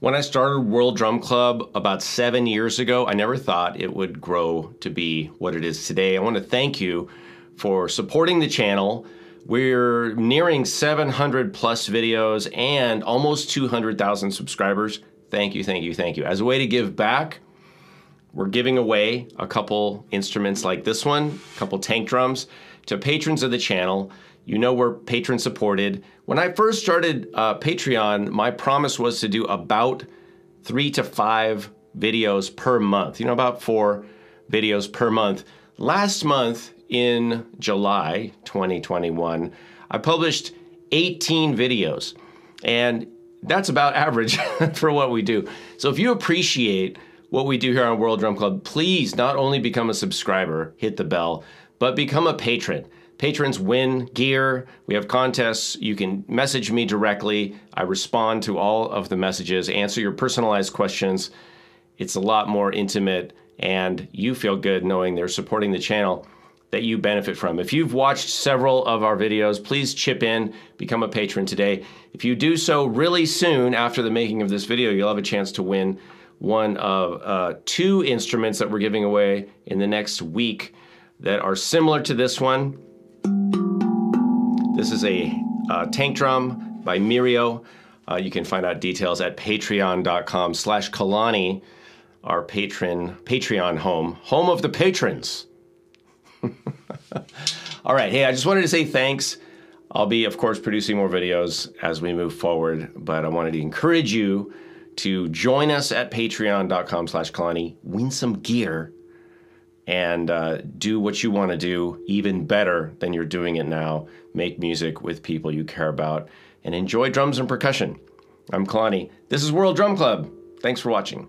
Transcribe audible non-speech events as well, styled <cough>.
When I started World Drum Club about seven years ago, I never thought it would grow to be what it is today. I want to thank you for supporting the channel. We're nearing 700 plus videos and almost 200,000 subscribers. Thank you, thank you, thank you. As a way to give back, we're giving away a couple instruments like this one, a couple tank drums, to patrons of the channel. You know we're patron supported. When I first started uh, Patreon, my promise was to do about three to five videos per month, you know, about four videos per month. Last month in July 2021, I published 18 videos, and that's about average <laughs> for what we do. So if you appreciate what we do here on World Drum Club, please not only become a subscriber, hit the bell, but become a patron. Patrons win gear. We have contests. You can message me directly. I respond to all of the messages, answer your personalized questions. It's a lot more intimate, and you feel good knowing they're supporting the channel that you benefit from. If you've watched several of our videos, please chip in, become a patron today. If you do so really soon after the making of this video, you'll have a chance to win one of uh, two instruments that we're giving away in the next week that are similar to this one. This is a uh, tank drum by Mirio. Uh, you can find out details at patreon.com slash Kalani, our patron Patreon home, home of the patrons. <laughs> All right, hey, I just wanted to say thanks. I'll be, of course, producing more videos as we move forward, but I wanted to encourage you to join us at patreon.com slash Kalani, win some gear, and uh, do what you want to do even better than you're doing it now. Make music with people you care about and enjoy drums and percussion. I'm Kalani. This is World Drum Club. Thanks for watching.